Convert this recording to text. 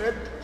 said